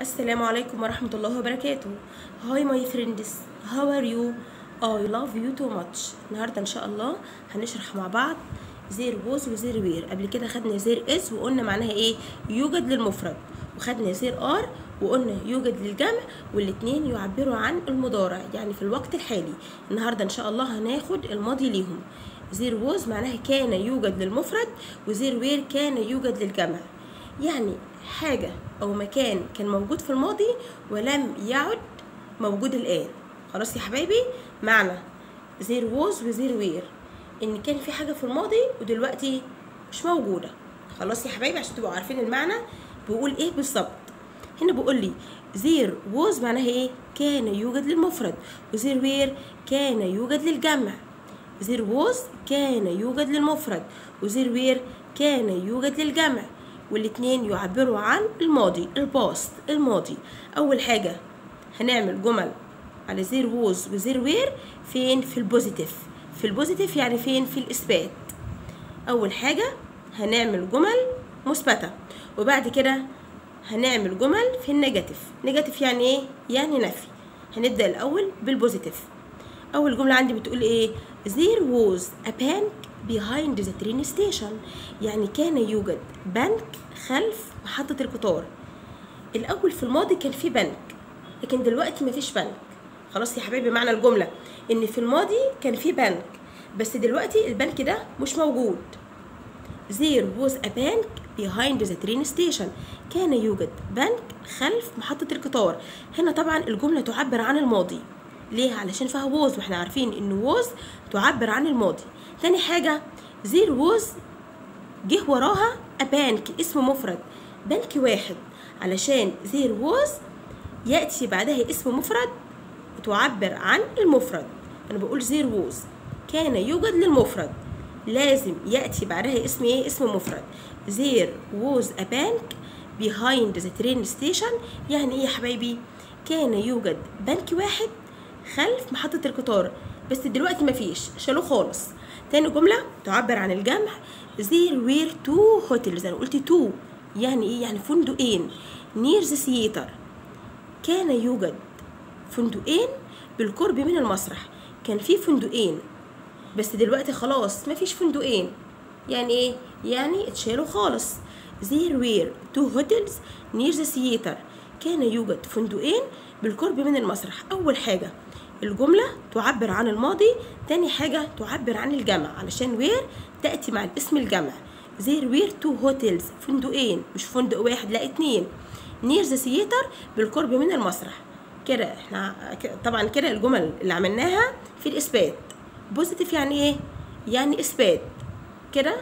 السلام عليكم ورحمة الله وبركاته. Hi my friends how are you I love you too much. النهاردة إن شاء الله هنشرح مع بعض there was و there were. قبل كده خدنا there is وقلنا معناها إيه؟ يوجد للمفرد. وخدنا there are وقلنا يوجد للجمع والاتنين يعبروا عن المضارع يعني في الوقت الحالي. النهاردة إن شاء الله هناخد الماضي ليهم. there was معناها كان يوجد للمفرد و there were كان يوجد للجمع. يعني حاجة أو مكان كان موجود في الماضي ولم يعد موجود الآن. خلاص يا حبايبي معنى there was و there were إن كان في حاجة في الماضي ودلوقتي مش موجودة. خلاص يا حبايبي عشان تبقوا عارفين المعنى بيقول إيه بالظبط. هنا بيقول لي there was معناها إيه؟ كان يوجد للمفرد. و there were كان يوجد للجمع. there was كان يوجد للمفرد. و there were كان يوجد للجمع. والاتنين يعبروا عن الماضي ال past الماضي. أول حاجة هنعمل جمل على there was و there were فين؟ في ال positive في ال positive يعني فين؟ في الإثبات. أول حاجة هنعمل جمل مثبتة. وبعد كده هنعمل جمل في ال negative. negative يعني إيه؟ يعني نفي. هنبدأ الأول بالبوزيتيف أول جملة عندي بتقول إيه؟ there was a behind the train station. يعني كان يوجد بنك خلف محطة القطار. الأول في الماضي كان في بنك لكن دلوقتي مفيش بنك. خلاص يا حبايبي معنى الجملة إن في الماضي كان في بنك بس دلوقتي البنك ده مش موجود. There was a bank behind the train station. كان يوجد بنك خلف محطة القطار. هنا طبعا الجملة تعبر عن الماضي. ليه؟ علشان فيها was وإحنا عارفين إن was تعبر عن الماضي. تاني حاجة there was جه وراها بانك اسم مفرد بنك واحد. علشان there was يأتي بعدها اسم مفرد تعبر عن المفرد. أنا بقول there was. كان يوجد للمفرد. لازم يأتي بعدها اسم إيه؟ اسم مفرد. زير ووز bank behind the train station. يعني إيه يا حبايبي؟ كان يوجد بنك واحد خلف محطة القطار. بس دلوقتي مفيش. شالوه خالص. تاني جملة تعبر عن الجمع there were two hotels أنا قلت two يعني إيه؟ يعني فندقين. near the theater كان يوجد فندقين بالقرب من المسرح. كان في فندقين. بس دلوقتي خلاص مفيش فندقين. يعني إيه؟ يعني اتشالوا خالص. there were two hotels near the theater كان يوجد فندقين بالقرب من المسرح. أول حاجة. الجملة تعبر عن الماضي تاني حاجة تعبر عن الجمع علشان were تأتي مع الاسم الجمع there were two hotels فندقين مش فندق واحد لا اتنين. near the theater بالقرب من المسرح. كده إحنا طبعا كده الجمل اللي عملناها في الإثبات. positive يعني إيه؟ يعني إثبات. كده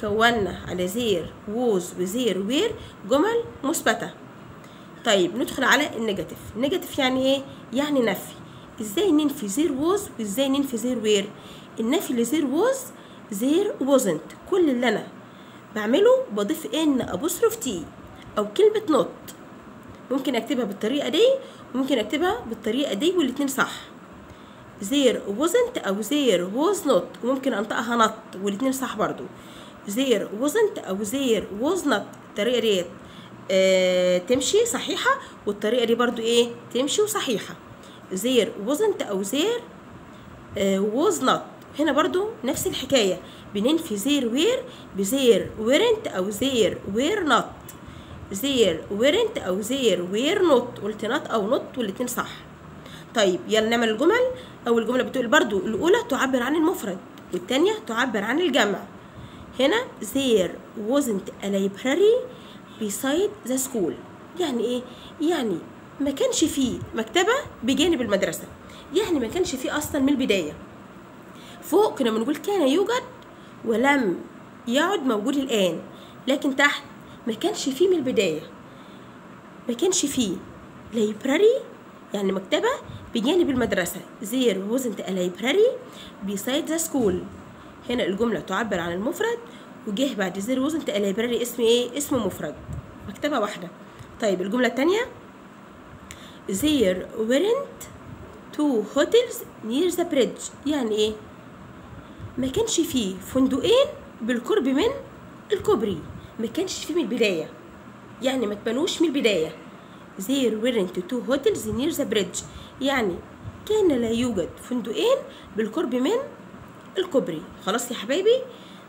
كونا على there was و there were جمل مثبتة. طيب ندخل على ال negative. ال negative يعني إيه؟ يعني نفي. إزاي ننفي there was وإزاي ننفي there were النفي ل there was there wasn't كل اللي أنا بعمله بضيف n apostrophe t أو كلمة not ممكن أكتبها بالطريقة دي وممكن أكتبها بالطريقة دي والاتنين صح. there wasn't أو there was not وممكن أنطقها not والاتنين صح برضو. there wasn't أو there was not الطريقة ديت آه تمشي صحيحة والطريقة دي برضو إيه؟ تمشي وصحيحة. there wasn't أو there was not هنا برضو نفس الحكاية. بننفي زير وير بزير weren't أو زير were not زير weren't أو زير were not قلت not أو not والاتنين صح. طيب يلا نعمل الجمل. أول جملة بتقول برضو الأولى تعبر عن المفرد والتانية تعبر عن الجمع. هنا there wasn't a library beside the school. يعني إيه؟ يعني ما كانش فيه مكتبة بجانب المدرسة. يعني ما كانش فيه أصلا من البداية. فوق كنا بنقول كان يوجد ولم يعد موجود الآن. لكن تحت ما كانش فيه من البداية. ما كانش فيه library يعني مكتبة بجانب المدرسة. There wasn't a library beside the school. هنا الجملة تعبر عن المفرد وجه بعد. There wasn't a اسم إيه؟ اسم مفرد. مكتبة واحدة. طيب الجملة التانية؟ There weren't two hotels near the bridge يعني إيه ما كانش فيه فندقين بالقرب من الكوبري. ما كانش فيه من البداية. يعني ما تبنوش من البداية. there weren't two hotels near the bridge يعني كان لا يوجد فندقين بالقرب من الكوبري. خلاص يا حبايبي؟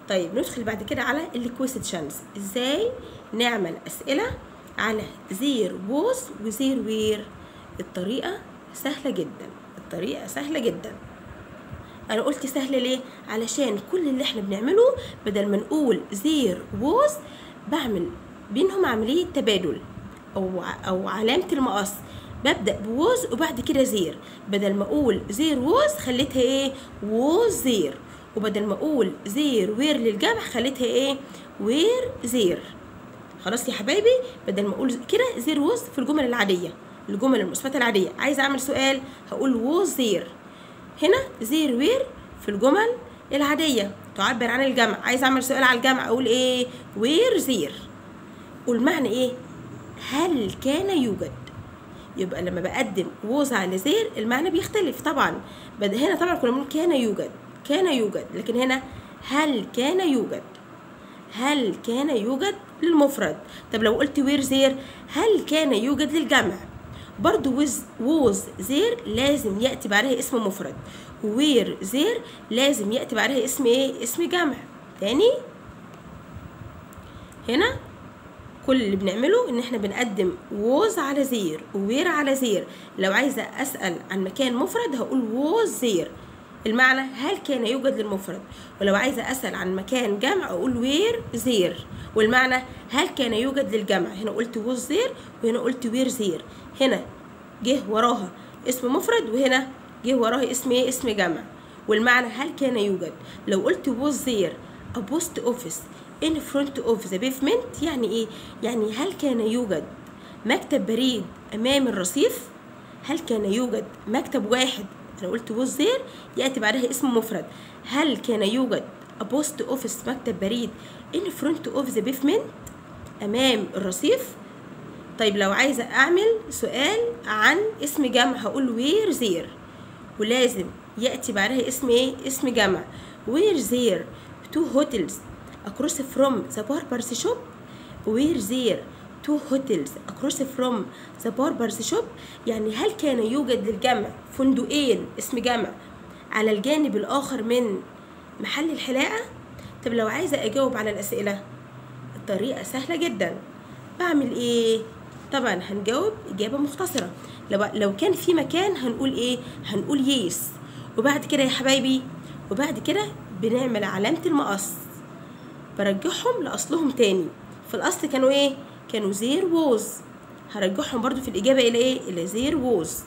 طيب ندخل بعد كده على الكويستشنز. إزاي نعمل أسئلة على there was و there were؟ الطريقة سهلة جدا. الطريقة سهلة جدا. أنا قلت سهلة ليه؟ علشان كل اللي إحنا بنعمله بدل ما نقول there was بعمل بينهم عملية تبادل أو أو علامة المقص. ببدأ ب was وبعد كده there. بدل ما أقول there was خليتها إيه؟ was there. وبدل ما أقول there were للجمع خليتها إيه؟ were there. خلاص يا حبايبي؟ بدل ما أقول كده there was في الجمل العادية. الجمل المثبته العادية. عايزة أعمل سؤال هقول was there هنا there were في الجمل العادية تعبر عن الجمع. عايزة أعمل سؤال على الجمع أقول إيه؟ were there. والمعنى إيه؟ هل كان يوجد؟ يبقى لما بقدم was على there المعنى بيختلف طبعا. هنا طبعا كنا بنقول كان يوجد كان يوجد. لكن هنا هل كان يوجد؟ هل كان يوجد للمفرد؟ طب لو قلت were there هل كان يوجد للجمع؟ برضو was was there لازم يأتي بعدها اسم مفرد. were there لازم يأتي بعدها اسم إيه؟ اسم جمع. تاني؟ هنا كل اللي بنعمله إن إحنا بنقدم was على there و were على there لو عايزة أسأل عن مكان مفرد هقول was there المعنى هل كان يوجد للمفرد؟ ولو عايزة أسأل عن مكان جمع أقول were there والمعنى هل كان يوجد للجمع؟ هنا قلت was there وهنا قلت were there هنا جه وراها. اسم مفرد وهنا جه وراها. اسم إيه؟ اسم جمع. والمعنى هل كان يوجد؟ لو قلت was there a post office in front of the pavement يعني إيه؟ يعني هل كان يوجد مكتب بريد أمام الرصيف؟ هل كان يوجد مكتب واحد؟ أنا قلت was there يأتي بعدها اسم مفرد. هل كان يوجد a post office مكتب بريد in front of the pavement أمام الرصيف؟ طيب لو عايزة أعمل سؤال عن اسم جمع هقول were there. ولازم يأتي بعدها اسم إيه؟ اسم جمع. were there two hotels across from the barber's shop. where there two hotels across from the barber's shop. يعني هل كان يوجد للجمع فندقين اسم جمع على الجانب الآخر من محل الحلاقة؟ طب لو عايزة أجاوب على الأسئلة. الطريقة سهلة جدا. بعمل إيه؟ طبعا هنجاوب إجابة مختصرة. لو, لو كان في مكان هنقول إيه؟ هنقول yes وبعد كده يا حبايبي وبعد كده بنعمل علامة المقص. برجعهم لأصلهم تاني. في الأصل كانوا إيه؟ كانوا there was. هرجعهم برضو في الإجابة إلى إيه؟ إلى there was.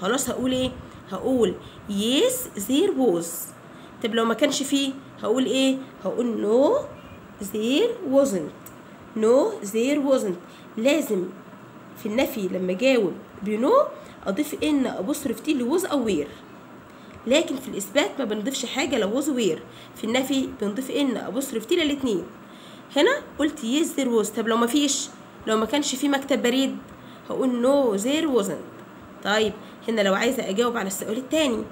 خلاص هقول إيه؟ هقول yes there was. طب لو ما كانش فيه هقول إيه؟ هقول no there wasn't. no there wasn't. لازم في النفي لما جاوب ب no أضيف n apostrophe t ل was أو were. لكن في الإثبات ما بنضيفش حاجة ل were. في النفي بنضيف n apostrophe t للاثنين هنا قلت yes there was طب لو ما فيش لو ما كانش في مكتب بريد هقول no there wasn't طيب هنا لو عايزة أجاوب على السؤال الثاني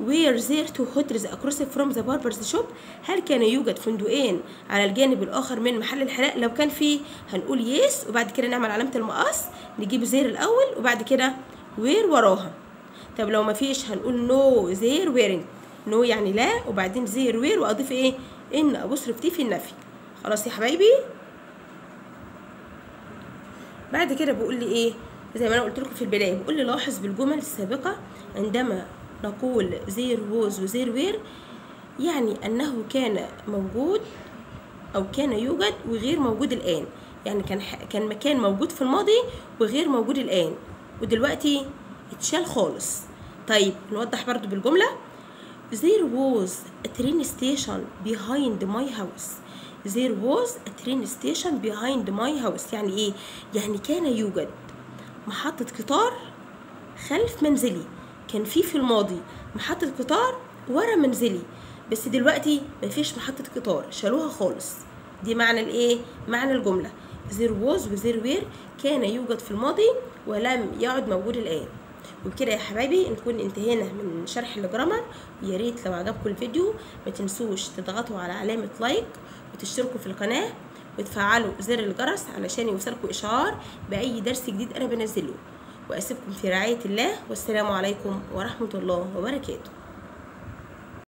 were there two hotels across from the barber's shop. هل كان يوجد فندقين على الجانب الآخر من محل الحلاق لو كان في هنقول yes وبعد كده نعمل علامة المقص نجيب there الأول وبعد كده were وراها. طب لو مفيش هنقول no there weren't no يعني لا. وبعدين there were وأضيف إيه؟ n apostrophe t في النفي. خلاص يا حبايبي. بعد كده بيقول لي إيه؟ زي ما أنا قلت لكم في البداية بيقول لي لاحظ بالجمل السابقة عندما نقول there was و there were يعني أنه كان موجود أو كان يوجد وغير موجود الآن. يعني كان كان مكان موجود في الماضي وغير موجود الآن. ودلوقتي اتشال خالص. طيب نوضح برضو بالجملة. There was a train station behind my house. There was a train station behind my house. يعني إيه؟ يعني كان يوجد محطة قطار خلف منزلي. كان في في الماضي محطة قطار ورا منزلي بس دلوقتي مفيش محطة قطار شالوها خالص. دي معنى الإيه؟ معنى الجملة. There was و there were كان يوجد في الماضي ولم يعد موجود الآن. وبكده يا حبايبي نكون انتهينا من شرح الجرامر. ويا ريت لو عجبكم الفيديو ما تنسوش تضغطوا على علامة لايك وتشتركوا في القناة وتفعلوا زر الجرس علشان يوصلكم إشعار بأي درس جديد أنا بنزله. وأسيبكم في رعاية الله والسلام عليكم ورحمة الله وبركاته.